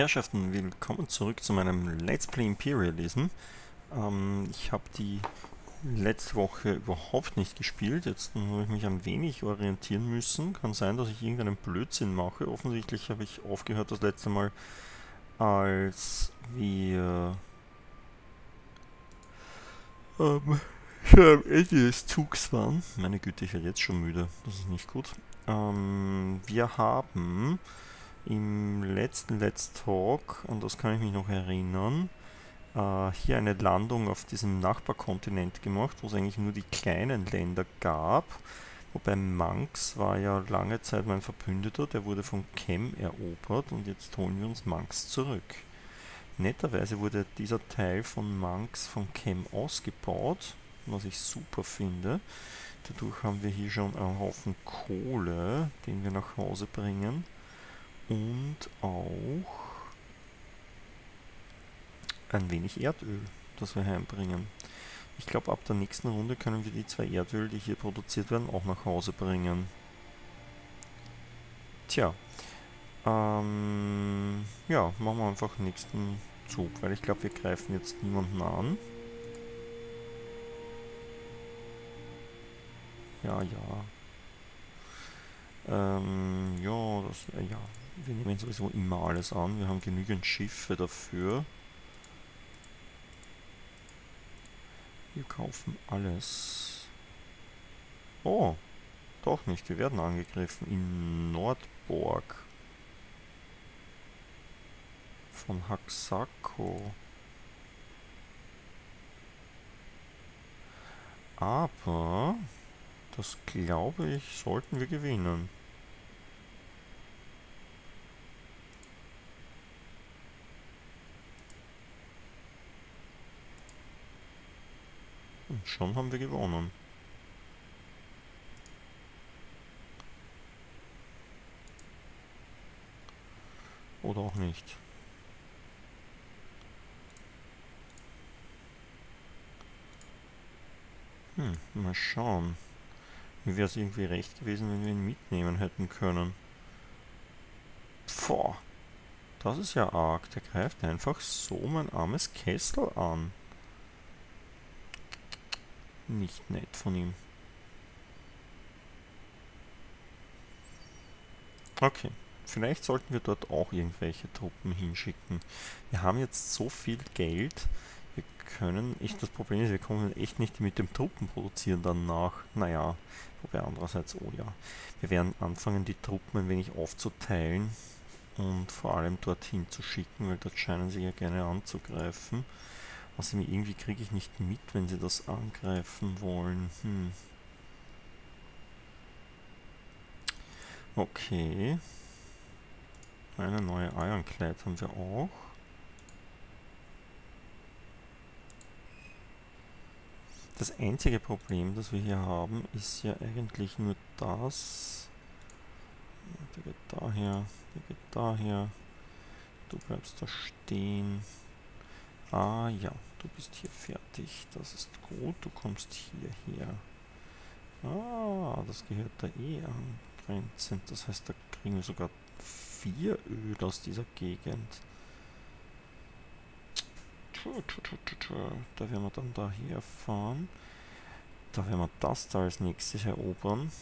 Herrschaften, willkommen zurück zu meinem Let's Play Imperialism. Ähm, ich habe die letzte Woche überhaupt nicht gespielt, jetzt habe ich mich ein wenig orientieren müssen. Kann sein, dass ich irgendeinen Blödsinn mache. Offensichtlich habe ich aufgehört das letzte Mal, als wir ähm, am Ende des Zugs waren. Meine Güte, ich werde jetzt schon müde, das ist nicht gut. Ähm, wir haben im letzten Let's Talk, an das kann ich mich noch erinnern, äh, hier eine Landung auf diesem Nachbarkontinent gemacht, wo es eigentlich nur die kleinen Länder gab. Wobei Manx war ja lange Zeit mein Verbündeter, der wurde von Chem erobert und jetzt holen wir uns Manx zurück. Netterweise wurde dieser Teil von Manx von Chem ausgebaut, was ich super finde. Dadurch haben wir hier schon einen Haufen Kohle, den wir nach Hause bringen und auch ein wenig Erdöl, das wir heimbringen. Ich glaube, ab der nächsten Runde können wir die zwei Erdöl, die hier produziert werden, auch nach Hause bringen. Tja, ähm, ja, machen wir einfach nächsten Zug, weil ich glaube, wir greifen jetzt niemanden an. Ja, ja. Ähm, ja, das, äh, ja, wir nehmen sowieso immer alles an. Wir haben genügend Schiffe dafür. Wir kaufen alles. Oh, doch nicht. Wir werden angegriffen in Nordborg. Von Haxako. Aber, das glaube ich, sollten wir gewinnen. Und schon haben wir gewonnen. Oder auch nicht. Hm, mal schauen. Mir wäre es irgendwie recht gewesen, wenn wir ihn mitnehmen hätten können. Pfoh, das ist ja arg. Der greift einfach so mein armes Kessel an. Nicht nett von ihm. Okay, vielleicht sollten wir dort auch irgendwelche Truppen hinschicken. Wir haben jetzt so viel Geld, wir können, echt das Problem ist, wir kommen echt nicht mit dem Truppen produzieren dann nach. Naja, wobei andererseits, oh ja, wir werden anfangen, die Truppen ein wenig aufzuteilen und vor allem dorthin zu schicken, weil dort scheinen sie ja gerne anzugreifen. Also irgendwie kriege ich nicht mit, wenn sie das angreifen wollen. Hm. Okay. Eine neue Ironclad haben wir auch. Das einzige Problem, das wir hier haben, ist ja eigentlich nur das. Der geht daher, der geht daher. Du bleibst da stehen. Ah ja. Du bist hier fertig. Das ist gut. Du kommst hierher. Ah, das gehört da eh angrenzend. Das heißt, da kriegen wir sogar vier Öl aus dieser Gegend. Da werden wir dann daher fahren. Da werden wir das da als nächstes erobern.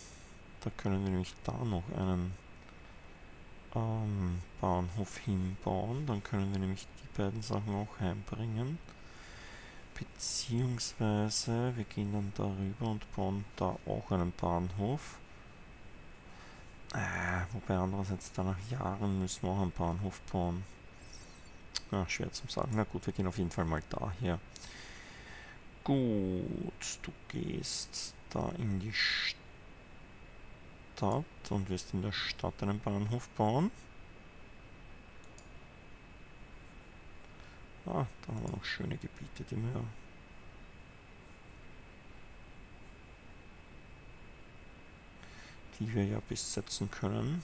Da können wir nämlich da noch einen ähm, Bahnhof hinbauen. Dann können wir nämlich die beiden Sachen auch heimbringen. Beziehungsweise wir gehen dann darüber und bauen da auch einen Bahnhof. Äh, wobei andererseits da nach Jahren müssen wir auch einen Bahnhof bauen. Ja, schwer zu sagen. Na gut, wir gehen auf jeden Fall mal daher. Gut, du gehst da in die Stadt und wirst in der Stadt einen Bahnhof bauen. Ah, da haben wir noch schöne Gebiete, die wir die wir ja besetzen können.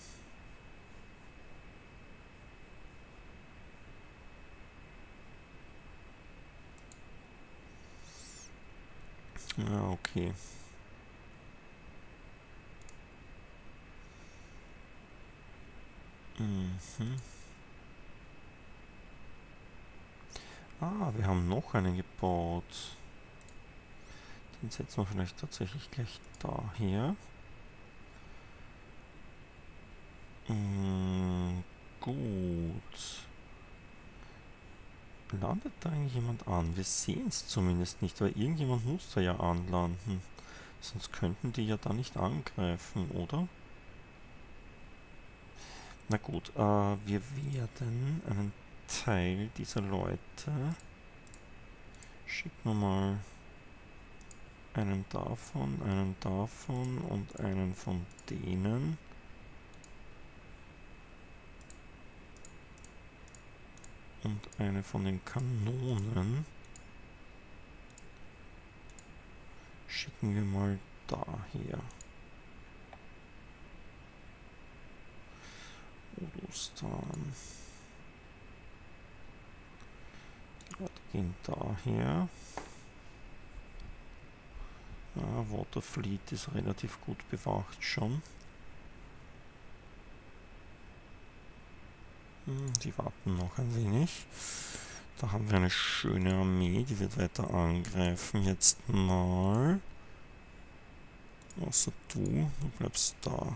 Ja, okay. Mhm. Ah, wir haben noch einen gebaut. Den setzen wir vielleicht tatsächlich gleich daher. Mm, gut. Landet da eigentlich jemand an? Wir sehen es zumindest nicht, weil irgendjemand muss da ja anlanden. Sonst könnten die ja da nicht angreifen, oder? Na gut, äh, wir werden einen Teil dieser Leute schicken wir mal einen davon, einen davon und einen von denen. Und eine von den Kanonen schicken wir mal daher. Odostan. Die gehen daher. Ja, Waterfleet ist relativ gut bewacht schon. Hm, die warten noch ein wenig. Da haben wir eine schöne Armee, die wird weiter angreifen. Jetzt mal. Außer du, du bleibst da.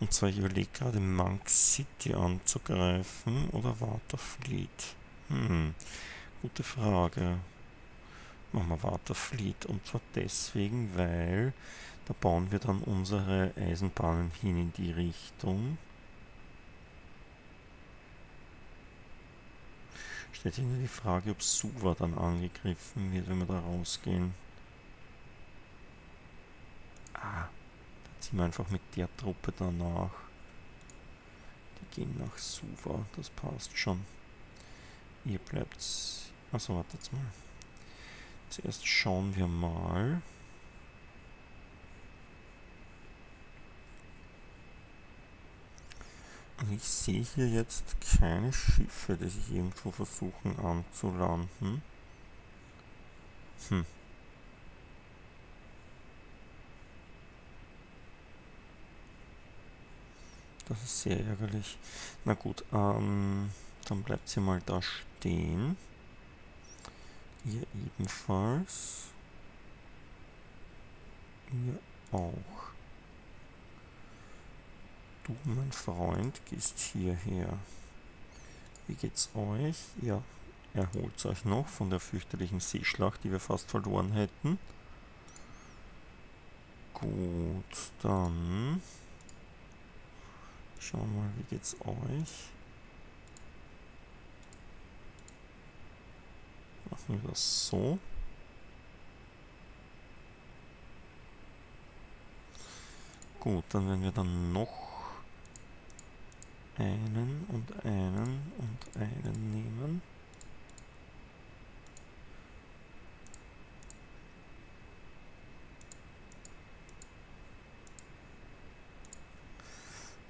Und zwar, ich überlege gerade, Monk City anzugreifen oder Waterfleet. Hm, gute Frage. Machen wir Waterfleet. Und zwar deswegen, weil da bauen wir dann unsere Eisenbahnen hin in die Richtung. Stellt sich nur die Frage, ob Suva dann angegriffen wird, wenn wir da rausgehen. Ah, ziehen wir einfach mit der Truppe danach. Die gehen nach Suva, das passt schon. Ihr bleibt... Achso, wartet mal. Zuerst schauen wir mal. Ich sehe hier jetzt keine Schiffe, die sich irgendwo versuchen anzulanden. Hm. Das ist sehr ärgerlich. Na gut, ähm, dann bleibt sie mal da stehen. Ihr ebenfalls. Ihr auch. Du, mein Freund, gehst hierher. Wie geht's euch? Ihr erholt euch noch von der fürchterlichen Seeschlacht, die wir fast verloren hätten. Gut, dann schauen wir mal, wie geht's euch? Machen wir das so. Gut, dann werden wir dann noch einen und einen und einen nehmen.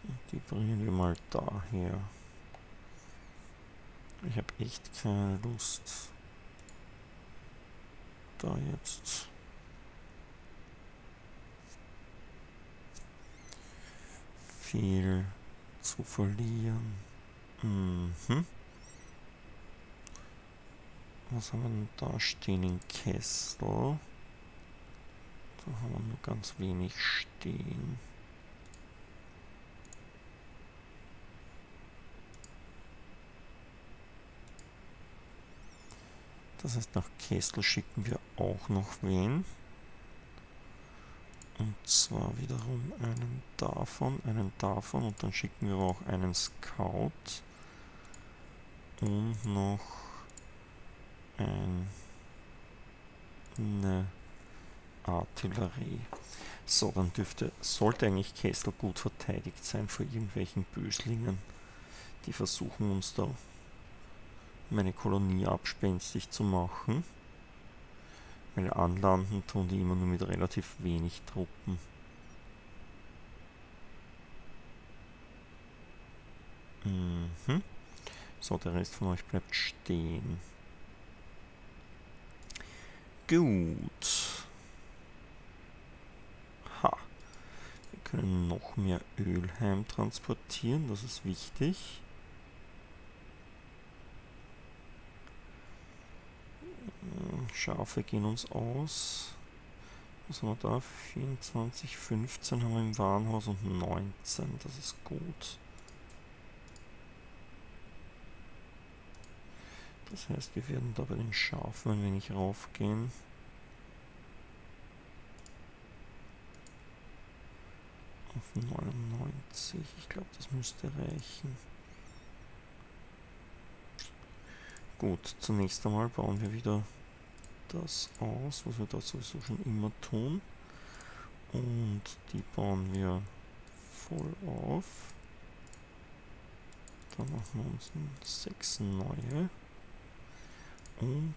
Und die bringen wir mal daher. Ich habe echt keine Lust, da jetzt viel zu verlieren. Mhm. Was haben wir denn da stehen in Kessel? Da haben wir nur ganz wenig stehen. Das heißt, nach Kessel schicken wir auch noch wen. Und zwar wiederum einen davon, einen davon und dann schicken wir auch einen Scout und noch ein, eine Artillerie. So, dann dürfte, sollte eigentlich Kessel gut verteidigt sein vor irgendwelchen Böslingen, die versuchen uns da meine Kolonie abspenstig zu machen. Weil anlanden tun die immer nur mit relativ wenig Truppen. Mhm. So, der Rest von euch bleibt stehen. Gut. Ha. Wir können noch mehr Öl heimtransportieren, das ist wichtig. Schafe gehen uns aus. Was haben wir da? 24, 15 haben wir im Warenhaus und 19. Das ist gut. Das heißt, wir werden da bei den Schafen ein wenig raufgehen. Auf 99. Ich glaube, das müsste reichen. Gut, zunächst einmal bauen wir wieder das aus, was wir da sowieso schon immer tun. Und die bauen wir voll auf. Dann machen wir uns sechs neue. Und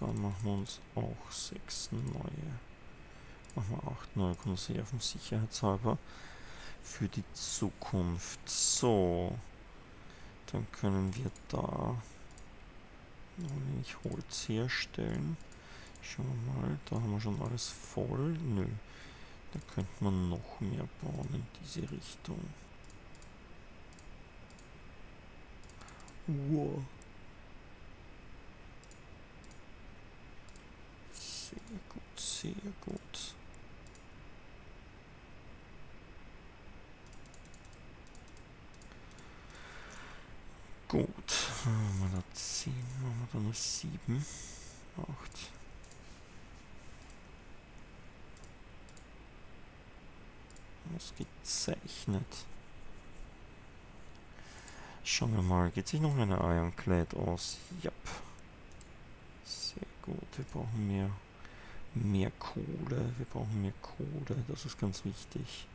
dann machen wir uns auch sechs neue. Machen wir acht neue Konserven sicherheitshalber für die Zukunft. So, dann können wir da wenig Holz herstellen. Schauen wir mal, da haben wir schon alles voll. Nö, da könnte man noch mehr bauen in diese Richtung. Wow. Sehr gut, sehr gut. Gut, haben wir da 10, haben wir da nur 7, 8. Ausgezeichnet. Schauen wir mal, geht sich noch eine Ironclad aus? Ja. Sehr gut, wir brauchen mehr, mehr Kohle, wir brauchen mehr Kohle, das ist ganz wichtig.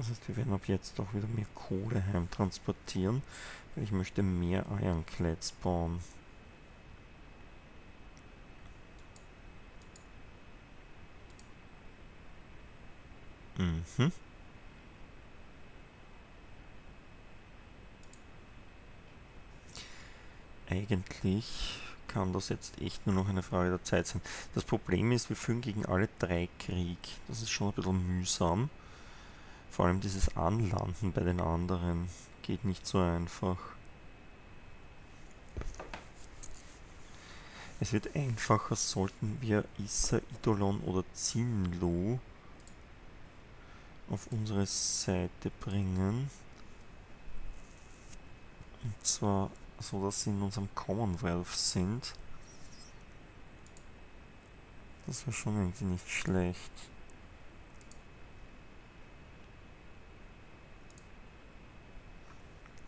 Das heißt, wir werden ab jetzt auch wieder mehr Kohle heimtransportieren, weil ich möchte mehr Ironclads bauen. Mhm. Eigentlich kann das jetzt echt nur noch eine Frage der Zeit sein. Das Problem ist, wir führen gegen alle drei Krieg. Das ist schon ein bisschen mühsam. Vor allem dieses Anlanden bei den anderen geht nicht so einfach. Es wird einfacher, sollten wir Issa, Idolon oder Zinlu auf unsere Seite bringen. Und zwar so, dass sie in unserem Commonwealth sind. Das wäre schon irgendwie nicht schlecht.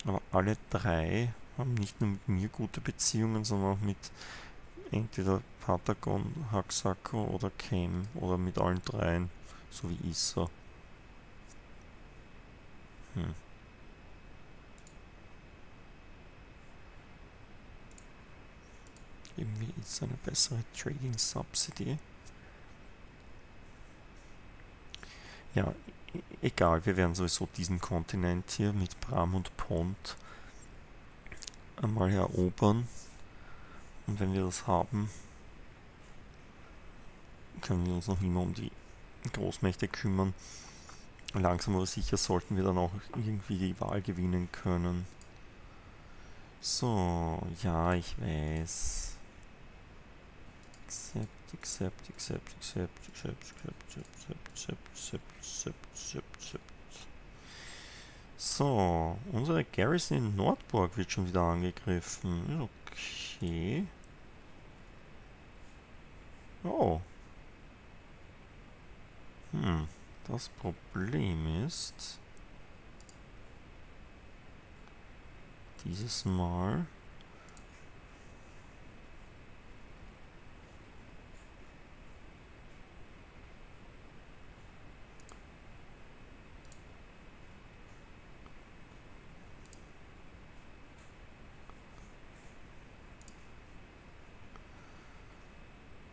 Aber alle drei haben nicht nur mit mir gute Beziehungen, sondern auch mit entweder Patagon, Haxako oder Cam oder mit allen dreien, so wie Issa. Hm. Irgendwie ist eine bessere Trading Subsidy. Ja, egal, wir werden sowieso diesen Kontinent hier mit Bram und Pont einmal erobern. Und wenn wir das haben, können wir uns noch immer um die Großmächte kümmern. Langsam aber sicher sollten wir dann auch irgendwie die Wahl gewinnen können. So, ja, ich weiß. Accept, accept, accept, accept, accept, accept, accept, accept, accept, accept, accept. So, unsere Garrison in Nordburg wird schon wieder angegriffen. Okay. Oh. Hm. Das Problem ist, dieses Mal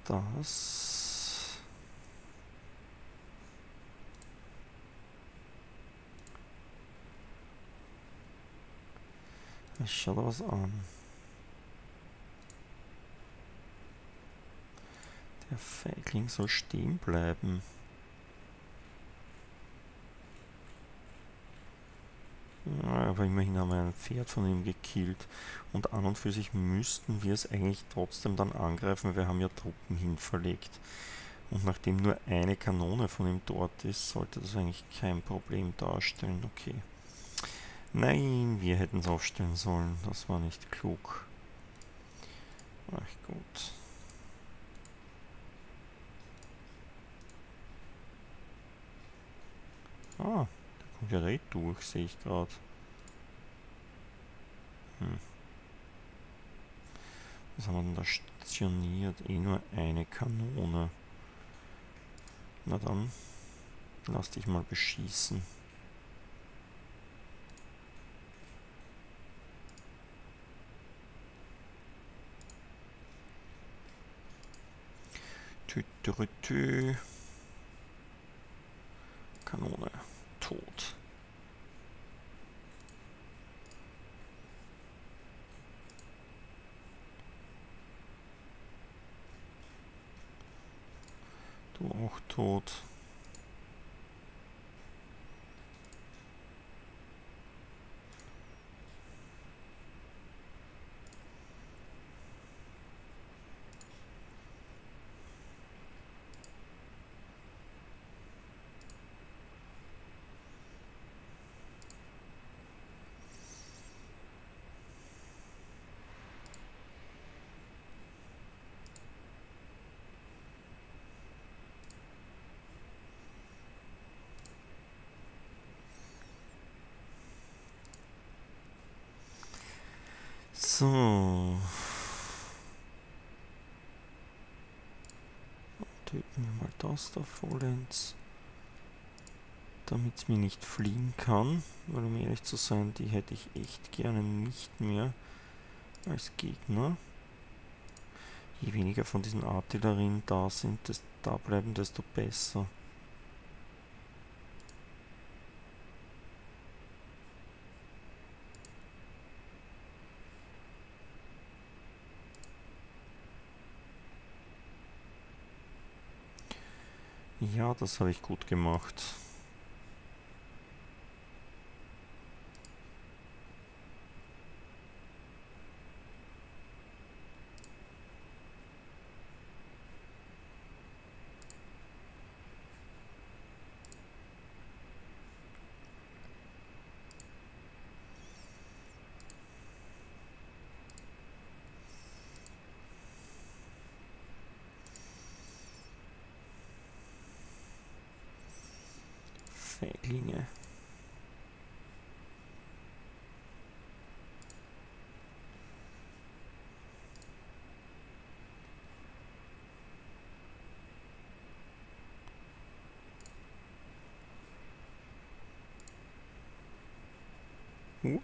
das Schau dir was an. Der Feigling soll stehen bleiben. Aber immerhin haben wir ein Pferd von ihm gekillt. Und an und für sich müssten wir es eigentlich trotzdem dann angreifen, wir haben ja Truppen hinverlegt. Und nachdem nur eine Kanone von ihm dort ist, sollte das eigentlich kein Problem darstellen. Okay. Nein, wir hätten es aufstellen sollen. Das war nicht klug. Ach gut. Ah, Red durch, sehe ich gerade. Hm. Was haben wir denn da stationiert? Eh nur eine Kanone. Na dann, lass dich mal beschießen. Tü, tü, tü. Kanone. Tot. Du auch tot. So. Töten wir mal das da vollends. Damit es mir nicht fliehen kann. Weil um ehrlich zu sein, die hätte ich echt gerne nicht mehr als Gegner. Je weniger von diesen Artillerien da sind, desto da bleiben, desto besser. Ja, das habe ich gut gemacht.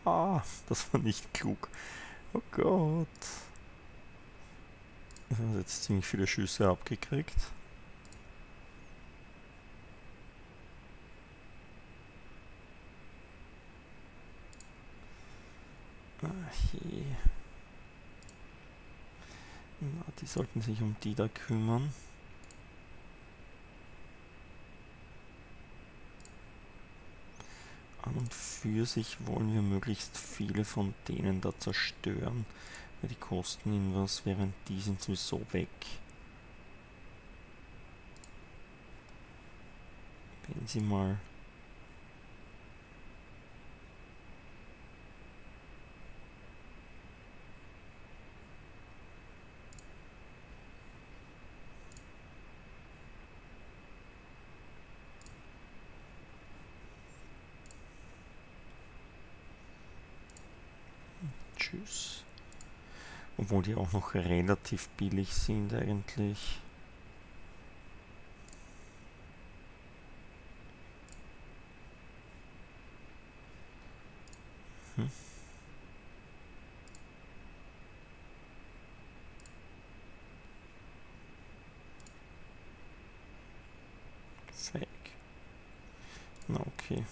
Wow, das war nicht klug. Oh Gott. Ich habe jetzt ziemlich viele Schüsse abgekriegt. Na, die sollten sich um die da kümmern. An und für sich wollen wir möglichst viele von denen da zerstören, weil die kosten ihnen was, während die sind sowieso weg. Wenn sie mal Tschüss. Obwohl die auch noch relativ billig sind eigentlich. Hm. Na okay.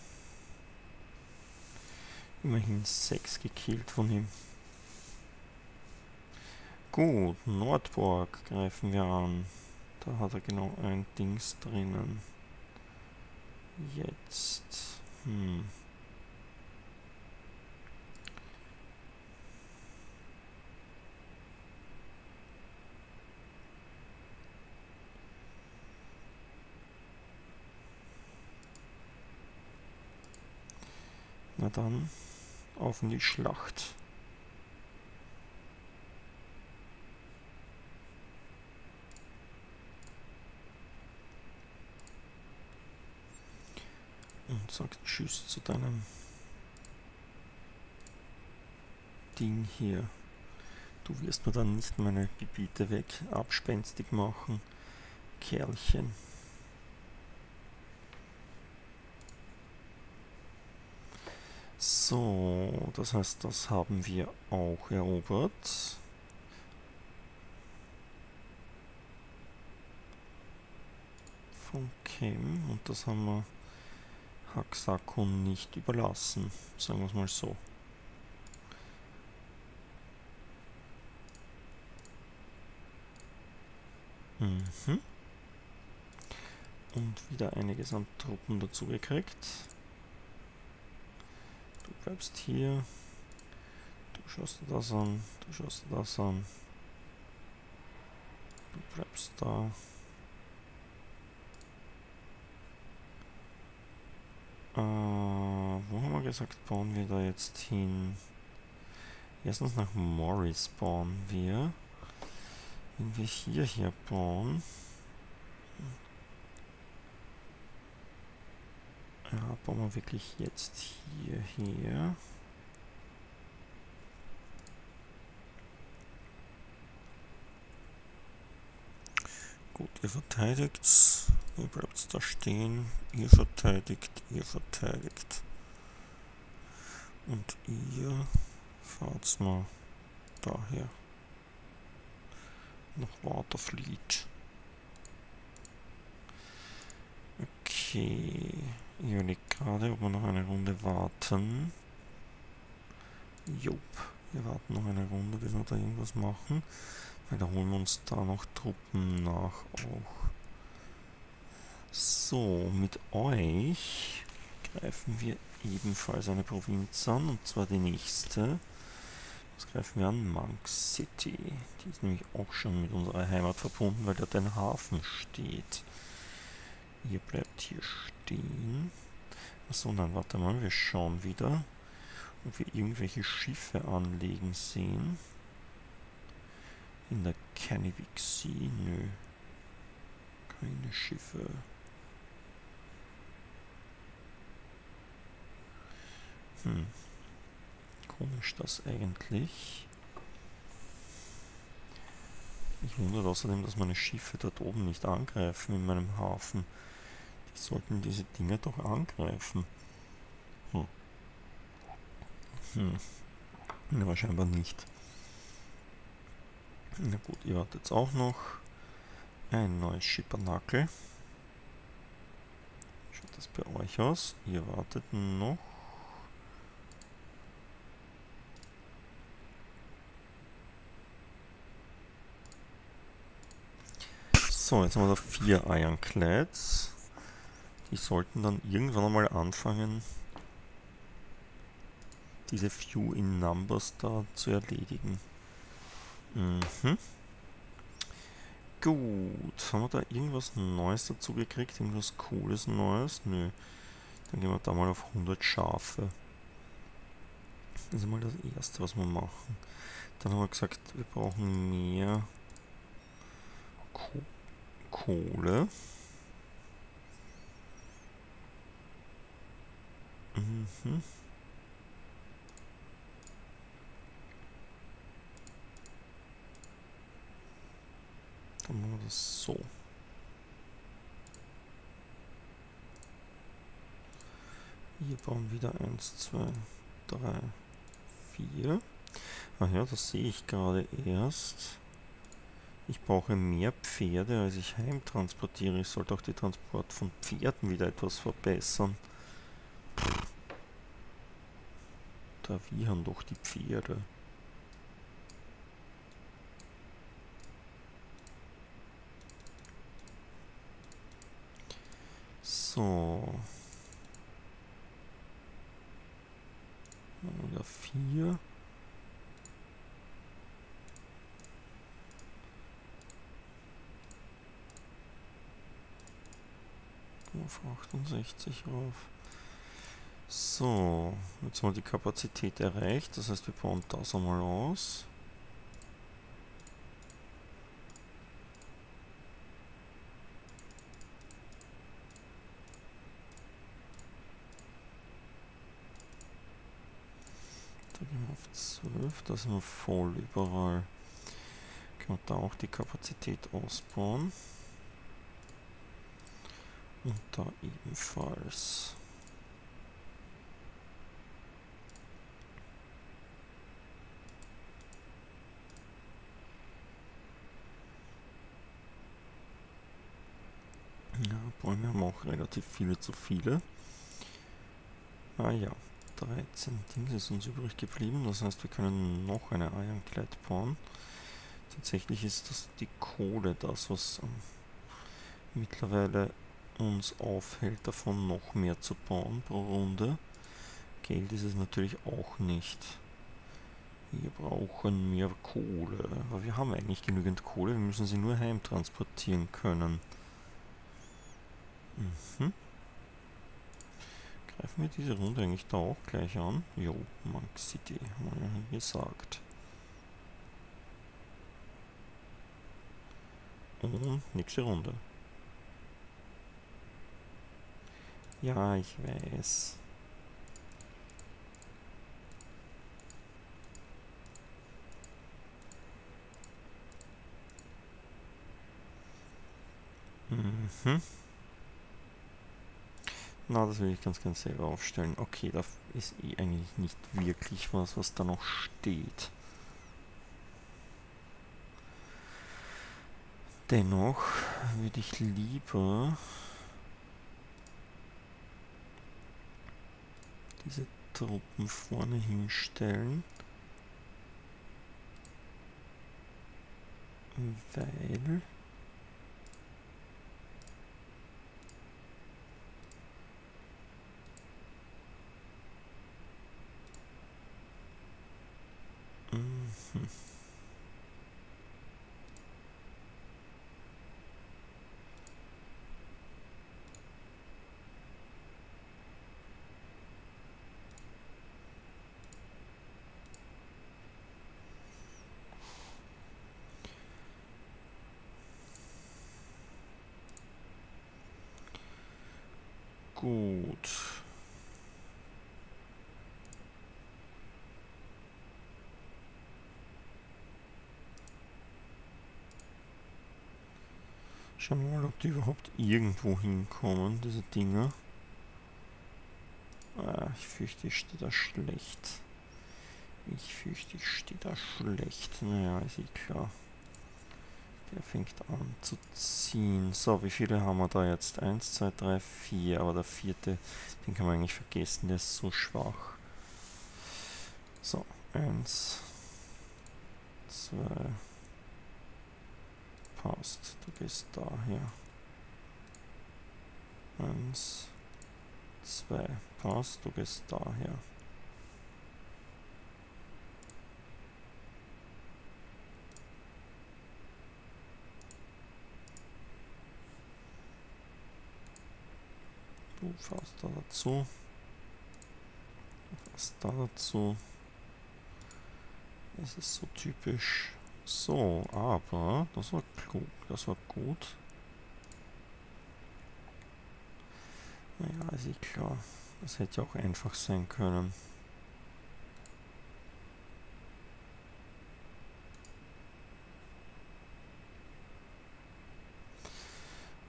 Immerhin sechs gekillt von ihm. Gut, Nordburg greifen wir an. Da hat er genau ein Dings drinnen. Jetzt. Hm. Na dann, auf in die Schlacht. Sagt Tschüss zu deinem Ding hier. Du wirst mir dann nicht meine Gebiete weg abspenstig machen, Kerlchen. So, das heißt, das haben wir auch erobert. Von Chem und das haben wir Haxakon nicht überlassen, sagen wir es mal so. Mhm. Und wieder einiges an Truppen dazu gekriegt. Du bleibst hier. Du schaust dir das an. Du schaust dir das an. Du bleibst da. Äh, wo haben wir gesagt, bauen wir da jetzt hin? Erstens nach Morris bauen wir. Wenn wir hier hier bauen, ja, bauen wir wirklich jetzt hier her. Gut, ihr verteidigt, ihr bleibt da stehen, ihr verteidigt, ihr verteidigt. Und ihr fahrt mal daher nach Waterfleet. Okay, ich überlege gerade, ob wir noch eine Runde warten. Jupp, wir warten noch eine Runde, bis wir da irgendwas machen. Weil da holen wir uns da noch Truppen nach auch. So, mit euch greifen wir ebenfalls eine Provinz an, und zwar die nächste. Jetzt greifen wir an Monk City. Die ist nämlich auch schon mit unserer Heimat verbunden, weil dort ein Hafen steht. Ihr bleibt hier stehen. Achso, nein, warte mal, wir schauen wieder, ob wir irgendwelche Schiffe anlegen sehen. In der Canivik Sea, nö. Keine Schiffe. Hm komisch das eigentlich. Ich wundere außerdem, dass meine Schiffe dort oben nicht angreifen in meinem Hafen. Die sollten diese Dinger doch angreifen. Hm. Hm. Ja, aber scheinbar nicht. Na gut, ihr wartet jetzt auch noch. Ein neues Schippernakel. Schaut das bei euch aus? Ihr wartet noch. So, jetzt haben wir da vier Ironclads. Die sollten dann irgendwann einmal anfangen, diese Few in Numbers da zu erledigen. Mhm. Gut, haben wir da irgendwas Neues dazu gekriegt? Irgendwas Cooles Neues? Nö. Dann gehen wir da mal auf 100 Schafe. Das ist mal das Erste, was wir machen. Dann haben wir gesagt, wir brauchen mehr Kohle. Mhm. Dann machen wir das so. Hier bauen wieder 1, 2, 3, 4. Ach ja, das sehe ich gerade erst. Ich brauche mehr Pferde, als ich heimtransportiere. Ich sollte auch die Transport von Pferden wieder etwas verbessern. Da wiehern doch die Pferde. So. Oder vier. Auf 68 rauf. So, jetzt haben wir die Kapazität erreicht. Das heißt, wir bauen das einmal aus. Da gehen wir auf 12, da sind wir voll überall. Können wir da auch die Kapazität ausbauen. Und da ebenfalls. Ja, Bäume haben auch relativ viele zu viele. Ah ja, 13 Dinge ist uns übrig geblieben. Das heißt, wir können noch eine Ironclad bauen. Tatsächlich ist das die Kohle das, was ähm, mittlerweile uns aufhält, davon noch mehr zu bauen pro Runde. Geld ist es natürlich auch nicht. Wir brauchen mehr Kohle. Aber wir haben eigentlich genügend Kohle, wir müssen sie nur heimtransportieren können. Mhm. Greifen wir diese Runde eigentlich da auch gleich an? Jo, Max City, haben wir ja gesagt. Und nächste Runde. Ja, ich weiß. Mhm. Na, das will ich ganz, ganz selber aufstellen. Okay, da ist eh eigentlich nicht wirklich was, was da noch steht. Dennoch würde ich lieber diese Truppen vorne hinstellen, weil mhm. Gut. Schauen wir mal, ob die überhaupt irgendwo hinkommen, diese Dinger. Ah, ich fürchte, ich stehe da schlecht. Ich fürchte, ich stehe da schlecht. Naja, ist eh klar. Der fängt an zu ziehen. So, wie viele haben wir da jetzt? 1, 2, 3, 4. Aber der vierte, den kann man eigentlich vergessen, der ist so schwach. So, 1, 2. Passt. Du gehst daher. 1, 2. Passt. Du gehst daher. Du fährst da dazu. Du fährst da dazu. Es ist so typisch. So, aber das war klug, das war gut. Naja, ist eh klar. Das hätte auch einfach sein können.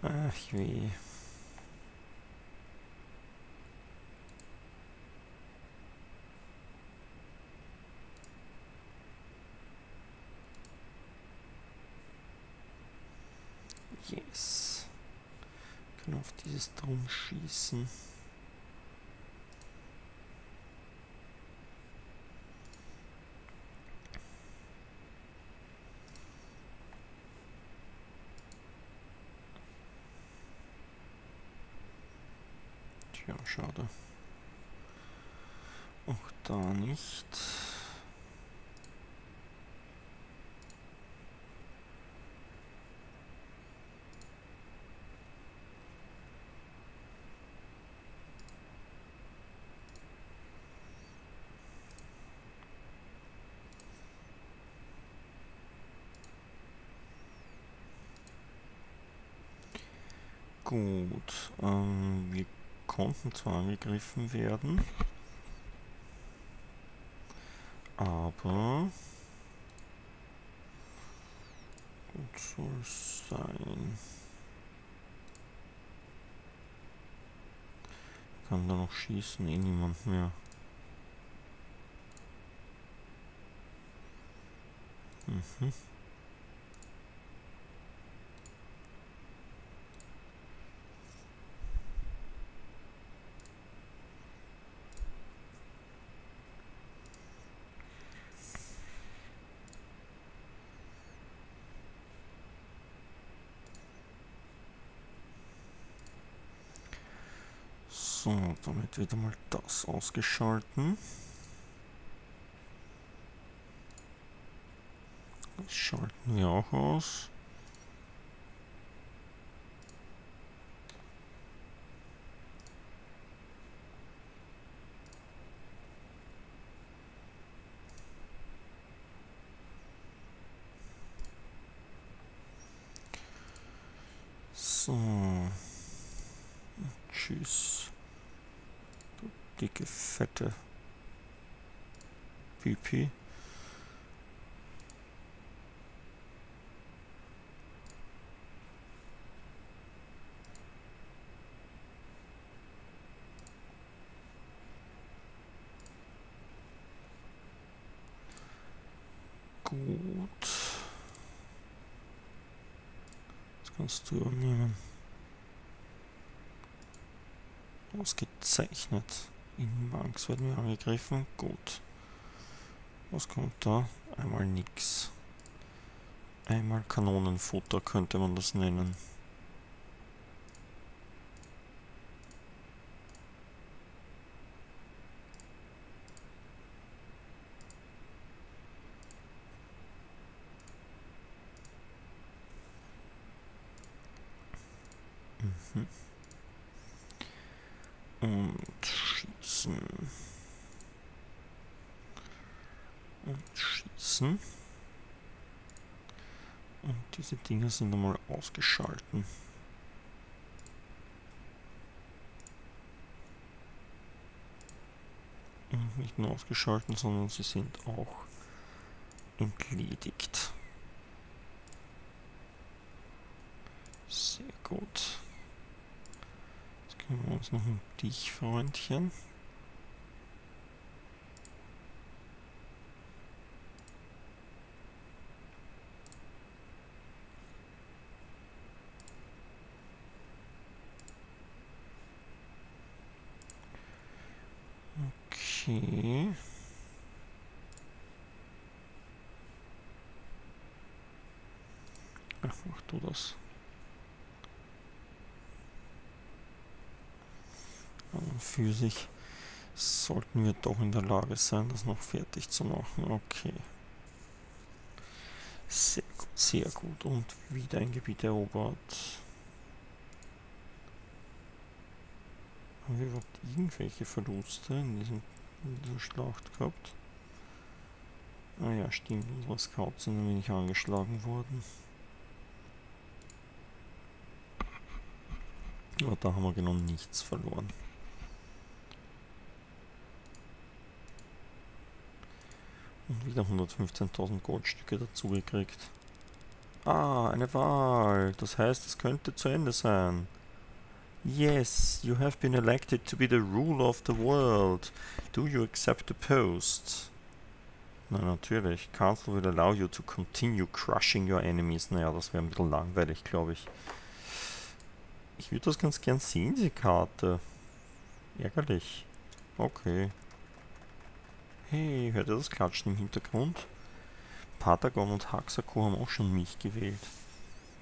Ach weh. Yes. Können auf dieses Drum schießen. Tja, schade. Auch da nicht. Gut, ähm, wir konnten zwar angegriffen werden, aber gut soll sein. Kann da noch schießen, eh niemand mehr. Mhm. So, damit wieder mal das ausgeschalten. Das schalten wir auch aus. So. Tschüss. Du dicke, fette Pipi. Gut. Kannst du. Ausgezeichnet. Innenbanks werden wir angegriffen. Gut. Was kommt da? Einmal nix. Einmal Kanonenfutter könnte man das nennen. Mhm. Und schießen. Und schießen. Und Dinger sind einmal ausgeschalten. Und nicht nur ausgeschalten, sondern sie sind auch entledigt. Sehr gut. Jetzt kümmern wir uns noch um dich, Freundchen. Okay. Ach, mach du das. An sich sollten wir doch in der Lage sein, das noch fertig zu machen. Okay. Sehr gut, sehr gut. Und wieder ein Gebiet erobert. Haben wir überhaupt irgendwelche Verluste in, diesem, in dieser Schlacht gehabt? Ah ja, stimmt. Unsere Scouts sind ein wenig angeschlagen worden. Aber da haben wir genau nichts verloren. Wieder 115.000 Goldstücke dazu gekriegt. Ah, eine Wahl. Das heißt, es könnte zu Ende sein. Yes, you have been elected to be the ruler of the world. Do you accept the post? Na natürlich. Council will allow you to continue crushing your enemies. Naja, das wäre ein bisschen langweilig, glaube ich. Ich würde das ganz gern sehen, diese Karte. Ärgerlich. Okay. Hey, hört ihr das Klatschen im Hintergrund? Patagon und Haxako haben auch schon mich gewählt.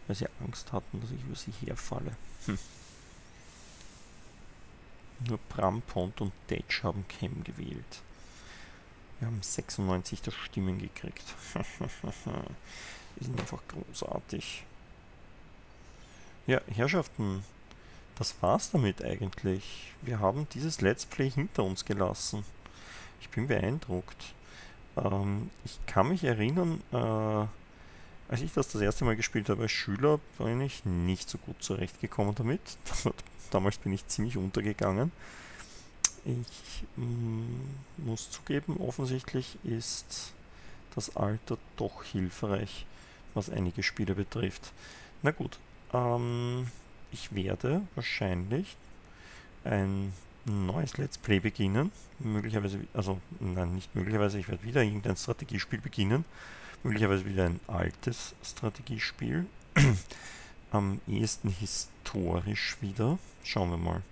Weil sie Angst hatten, dass ich über sie herfalle. Hm. Nur Bram, Pont und Detsch haben Chem gewählt. Wir haben 96 der Stimmen gekriegt. Die sind einfach großartig. Ja, Herrschaften, das war's damit eigentlich. Wir haben dieses Let's Play hinter uns gelassen. Ich bin beeindruckt. Ähm, ich kann mich erinnern, äh, als ich das das erste Mal gespielt habe als Schüler, bin ich nicht so gut zurechtgekommen damit. Damals bin ich ziemlich untergegangen. Ich mm, muss zugeben, offensichtlich ist das Alter doch hilfreich, was einige Spiele betrifft. Na gut, ähm, ich werde wahrscheinlich ein neues Let's Play beginnen. Möglicherweise, also nein, nicht möglicherweise, ich werde wieder irgendein Strategiespiel beginnen. Möglicherweise wieder ein altes Strategiespiel. Am ehesten historisch wieder. Schauen wir mal.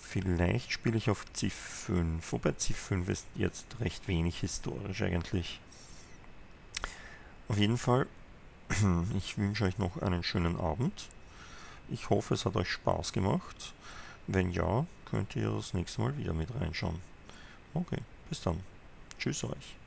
Vielleicht spiele ich auf C5, wobei C5 ist jetzt recht wenig historisch eigentlich. Auf jeden Fall, ich wünsche euch noch einen schönen Abend. Ich hoffe, es hat euch Spaß gemacht. Wenn ja, könnt ihr das nächste Mal wieder mit reinschauen. Okay, bis dann. Tschüss euch.